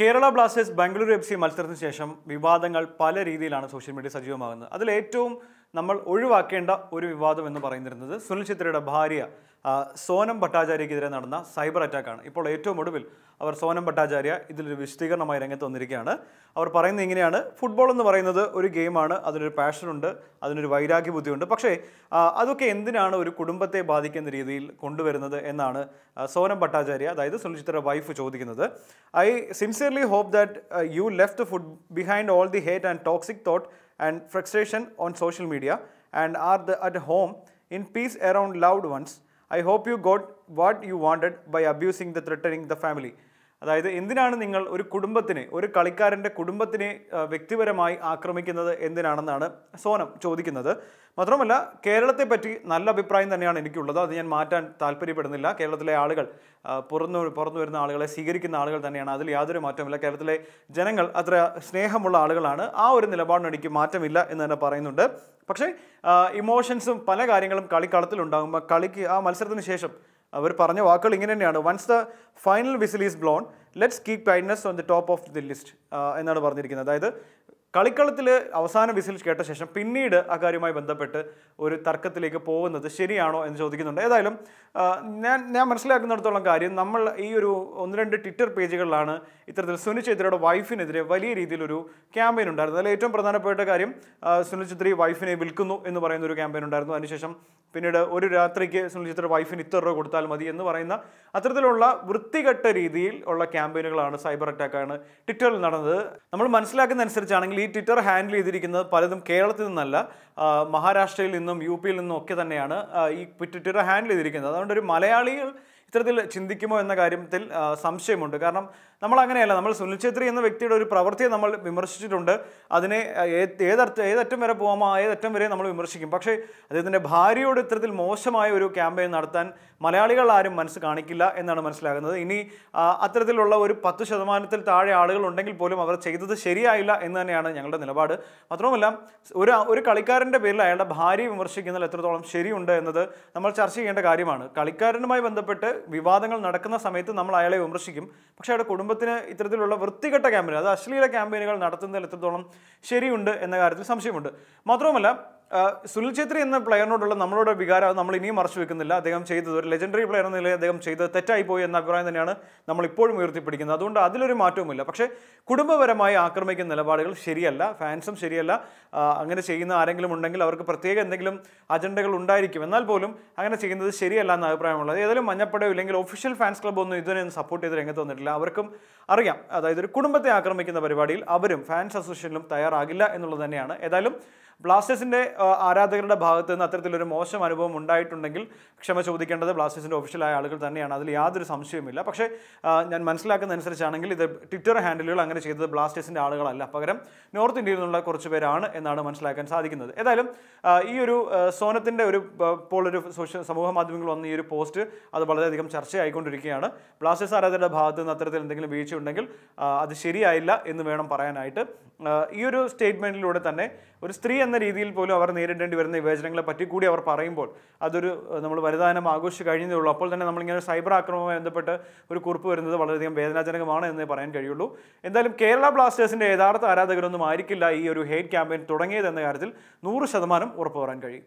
Kerala Blasters Bengaluru F C മത്സരത്തിന് ശേഷം വിവാദങ്ങൾ പല രീതിയിലാണ് സോഷ്യൽ മീഡിയ സജീവമാകുന്നത്. അതിൽ ഏറ്റവും നമ്മൾ ഒഴിവാക്കേണ്ട ഒരു വിവാദം എന്ന് പറയുന്നിരുന്നത് സുനിൽ ഛത്രിയുടെ ഭാര്യ സോനം ഭട്ടാചാര്യക്കെതിരെ നടന്ന സൈബർ അറ്റാക്കാണ്. ഇപ്പോൾ ഏറ്റവും ഒടുവിൽ അവർ സോനം ഭട്ടാചാര്യ ഇതിലൊരു വിശദീകരണമായി രംഗത്ത് വന്നിരിക്കുകയാണ്. അവർ പറയുന്നത് ഇങ്ങനെയാണ്. ഫുട്ബോൾ എന്ന് പറയുന്നത് ഒരു ഗെയിമാണ് അതിനൊരു പാഷനുണ്ട് അതിനൊരു വൈരാഗ്യ ബുദ്ധിയുണ്ട് പക്ഷേ അതൊക്കെ എന്തിനാണ് ഒരു കുടുംബത്തെ ബാധിക്കുന്ന രീതിയിൽ കൊണ്ടുവരുന്നത് എന്നാണ് സോനം ഭട്ടാചാര്യ അതായത് സുനിൽ ചിത്ര വൈഫ് ചോദിക്കുന്നത്. I sincerely hope that you left food behind all the hate and toxic thought and frustration on social media and are the, at home in peace around loved ones. I hope you got what you wanted by abusing the threatening the family. അതായത് എന്തിനാണ് നിങ്ങൾ ഒരു കുടുംബത്തിനെ ഒരു കളിക്കാരന്റെ കുടുംബത്തിനെ വ്യക്തിപരമായി ആക്രമിക്കുന്നത് എന്തിനാണെന്നാണ് സോനം ചോദിക്കുന്നത്. മാത്രമല്ല കേരളത്തെ പറ്റി നല്ല അഭിപ്രായം തന്നെയാണ് എനിക്കുള്ളത്. അത് ഞാൻ മാറ്റാൻ താല്പര്യപ്പെടുന്നില്ല. കേരളത്തിലെ ആളുകൾ പുറന്നു പുറന്നു വരുന്ന ആളുകളെ സ്വീകരിക്കുന്ന ആളുകൾ തന്നെയാണ്. അതിൽ യാതൊരു മാറ്റവുമില്ല. കേരളത്തിലെ ജനങ്ങൾ അത്ര സ്നേഹമുള്ള ആളുകളാണ്. ആ ഒരു നിലപാടിന് എനിക്ക് മാറ്റമില്ല എന്ന് തന്നെ പറയുന്നുണ്ട്. പക്ഷേ ഇമോഷൻസും പല കാര്യങ്ങളും കളിക്കളത്തിലുണ്ടാകുമ്പോൾ കളിക്ക് ആ മത്സരത്തിന് ശേഷം അവർ പറഞ്ഞ വാക്കുകൾ ഇങ്ങനെ തന്നെയാണ്. Once the final whistle is blown let's keep kindness on the top of the list എന്നാണ് പറഞ്ഞിരിക്കുന്നത്. അതായത് കളിക്കളത്തിൽ അവസാന വിസിൽ കേട്ട ശേഷം പിന്നീട് ആ അക്കാര്യവുമായി ബന്ധപ്പെട്ട് ഒരു തർക്കത്തിലേക്ക് പോകുന്നത് ശരിയാണോ എന്ന് ചോദിക്കുന്നുണ്ട്. ഏതായാലും ഞാൻ ഞാൻ മനസ്സിലാക്കുന്നിടത്തോളം കാര്യം നമ്മൾ ഈ ഒരു ഒന്ന് രണ്ട് ട്വിറ്റർ പേജുകളിലാണ് ഇത്തരത്തിൽ സുനിൽ ഛേത്രിയുടെ വൈഫിനെതിരെ വലിയ രീതിയിലൊരു ക്യാമ്പയിൻ ഉണ്ടായിരുന്നു അതിൽ ഏറ്റവും പ്രധാനപ്പെട്ട കാര്യം സുനിൽ ഛേത്രി വൈഫിനെ വിൽക്കുന്നു എന്ന് പറയുന്ന ഒരു ക്യാമ്പയിൻ ഉണ്ടായിരുന്നു. അതിനുശേഷം പിന്നീട് ഒരു രാത്രിക്ക് സുനിൽ ചിത്ര വൈഫിന് ഇത്ര രൂപ കൊടുത്താൽ മതി എന്ന് പറയുന്ന അത്തരത്തിലുള്ള വൃത്തികെട്ട രീതിയിൽ ഉള്ള ക്യാമ്പയിനുകളാണ് സൈബർ അറ്റാക്കാണ് ട്വിറ്ററിൽ നടന്നത്. നമ്മൾ മനസ്സിലാക്കുന്ന അനുസരിച്ചാണെങ്കിൽ ഈ ട്വിറ്റർ ഹാൻഡിൽ ചെയ്തിരിക്കുന്നത് പലതും കേരളത്തിൽ നിന്നല്ല മഹാരാഷ്ട്രയിൽ നിന്നും യു പിയിൽ നിന്നും ഒക്കെ തന്നെയാണ് ഈ ട്വിറ്റർ ഹാൻഡിൽ ചെയ്തിരിക്കുന്നത്. അതുകൊണ്ട് ഒരു മലയാളികൾ ഇത്തരത്തിൽ ചിന്തിക്കുമോ എന്ന കാര്യത്തിൽ സംശയമുണ്ട്. കാരണം നമ്മൾ അങ്ങനെയല്ല നമ്മൾ സുനിൽ ഛേത്രി എന്ന വ്യക്തിയുടെ ഒരു പ്രവൃത്തിയെ നമ്മൾ വിമർശിച്ചിട്ടുണ്ട്. അതിനെ ഏതർത്ഥ ഏതറ്റം വരെ പോകാമോ ഏതറ്റം വരെ നമ്മൾ വിമർശിക്കും. പക്ഷേ അദ്ദേഹത്തിന്റെ ഭാര്യയോട് ഇത്തരത്തിൽ മോശമായ ഒരു ക്യാമ്പയിൻ നടത്താൻ മലയാളികൾ ആരും മനസ്സ് കാണിക്കില്ല എന്നാണ് മനസ്സിലാകുന്നത്. ഇനി അത്തരത്തിലുള്ള ഒരു പത്ത് ശതമാനത്തിൽ താഴെ ആളുകൾ ഉണ്ടെങ്കിൽ പോലും അവർ ചെയ്തത് ശരിയായില്ല എന്ന് തന്നെയാണ് ഞങ്ങളുടെ നിലപാട്. മാത്രവുമല്ല ഒരു ഒരു കളിക്കാരന്റെ പേരിൽ അയാളുടെ ഭാര്യയെ വിമർശിക്കുന്നതിൽ എത്രത്തോളം ശരിയുണ്ട് എന്നത് നമ്മൾ ചർച്ച ചെയ്യേണ്ട കാര്യമാണ്. കളിക്കാരനുമായി ബന്ധപ്പെട്ട് വിവാദങ്ങൾ നടക്കുന്ന സമയത്ത് നമ്മൾ അയാളെ വിമർശിക്കും. പക്ഷേ അയാളുടെ കുടുംബത്തിന് ഇത്തരത്തിലുള്ള വൃത്തികെട്ട ക്യാമ്പയിൻ അത് അശ്ലീല ക്യാമ്പയിനുകൾ നടത്തുന്നതിൽ എത്രത്തോളം ശരിയുണ്ട് എന്ന കാര്യത്തിൽ സംശയമുണ്ട്. മാത്രവുമല്ല സുനിൽ ഛേത്രി എന്ന പ്ലെയറിനോടുള്ള നമ്മളുടെ വികാരം അത് നമ്മൾ ഇനിയും മറച്ചു വെക്കുന്നില്ല. അദ്ദേഹം ചെയ്തത് ഒരു ലെജൻഡറി പ്ലെയർ എന്ന നിലയിൽ അദ്ദേഹം ചെയ്തത് തെറ്റായി പോയി എന്ന അഭിപ്രായം തന്നെയാണ് നമ്മൾ ഇപ്പോഴും ഉയർത്തിപ്പിടിക്കുന്നത്. അതുകൊണ്ട് അതിലൊരു മാറ്റവുമില്ല. പക്ഷേ കുടുംബപരമായി ആക്രമിക്കുന്ന നിലപാടുകൾ ശരിയല്ല. ഫാൻസും ശരിയല്ല. അങ്ങനെ ചെയ്യുന്ന ആരെങ്കിലും ഉണ്ടെങ്കിൽ അവർക്ക് പ്രത്യേക എന്തെങ്കിലും അജണ്ടകൾ ഉണ്ടായിരിക്കും. എന്നാൽ പോലും അങ്ങനെ ചെയ്യുന്നത് ശരിയല്ല എന്ന അഭിപ്രായമുള്ളത്. ഏതായാലും മഞ്ഞപ്പടയോ ഇല്ലെങ്കിൽ ഒഫീഷ്യൽ ഫാൻസ് ക്ലബ് ഒന്നും ഇതിനെ സപ്പോർട്ട് ചെയ്ത് രംഗത്ത് വന്നിട്ടില്ല. അവർക്കും അറിയാം. അതായത് ഒരു കുടുംബത്തെ ആക്രമിക്കുന്ന പരിപാടിയിൽ അവരും ഫാൻസ് അസോസിയേഷനിലും തയ്യാറാകില്ല എന്നുള്ളത് തന്നെയാണ്. ഏതായാലും ബ്ലാസ്റ്റേഴ്സിന്റെ ആ, ആരാധകരുടെ ഭാഗത്ത് നിന്ന് അത്തരത്തിലൊരു മോശം അനുഭവം ഉണ്ടായിട്ടുണ്ടെങ്കിൽ ക്ഷമ ചോദിക്കേണ്ടത് ബ്ലാസ്റ്റേഴ്സിന്റെ ഒഫീഷ്യലായ ആളുകൾ തന്നെയാണ്. അതിൽ യാതൊരു സംശയവുമില്ല. പക്ഷേ ഞാൻ മനസ്സിലാക്കുന്ന അനുസരിച്ചാണെങ്കിൽ ഇത് ട്വിറ്റർ ഹാൻഡിലുകൾ അങ്ങനെ ചെയ്തത് ബ്ലാസ്റ്റേഴ്സിന്റെ ആളുകളല്ല. പകരം നോർത്ത് ഇന്ത്യയിൽ നിന്നുള്ള കുറച്ച് പേരാണ് എന്നാണ് മനസ്സിലാക്കാൻ സാധിക്കുന്നത്. ഏതായാലും ഈ ഒരു സോനത്തിന്റെ ഒരു ഇപ്പോൾ ഒരു സോഷ്യൽ സമൂഹ മാധ്യമങ്ങളിൽ വന്ന ഈ ഒരു പോസ്റ്റ് അത് വളരെയധികം ചർച്ചയായിക്കൊണ്ടിരിക്കുകയാണ്. ബ്ലാസ്റ്റേഴ്സ് ആരാധകരുടെ ഭാഗത്ത് നിന്ന് അത്തരത്തിൽ എന്തെങ്കിലും വീഴ്ച ഉണ്ടെങ്കിൽ അത് ശരിയായില്ല എന്ന് വേണം പറയാനായിട്ട്. ഈ ഒരു സ്റ്റേറ്റ്മെന്റിലൂടെ തന്നെ ഒരു സ്ത്രീ എന്ന രീതിയിൽ പോലും അവർ നേരിടേണ്ടി വരുന്ന വിവേചനങ്ങളെ പറ്റി കൂടി അവർ പറയുമ്പോൾ അതൊരു നമ്മൾ വലുതാനം ആഘോഷിച്ച് കഴിഞ്ഞതേ ഉള്ളൂ. അപ്പോൾ തന്നെ നമ്മളിങ്ങനെ സൈബർ ആക്രമണവുമായി ബന്ധപ്പെട്ട് ഒരു കുറിപ്പ് വരുന്നത് വളരെയധികം വേദനാജനകമാണ് എന്നേ പറയാൻ കഴിയുള്ളൂ. എന്തായാലും കേരള ബ്ലാസ്റ്റേഴ്സിന്റെ യഥാർത്ഥ ആരാധകരൊന്നും ആയിരിക്കില്ല ഈ ഒരു ഹെയ്റ്റ് ക്യാമ്പയിൻ തുടങ്ങിയതെന്ന കാര്യത്തിൽ നൂറ് ശതമാനം ഉറപ്പ് പറയാൻ കഴിയും.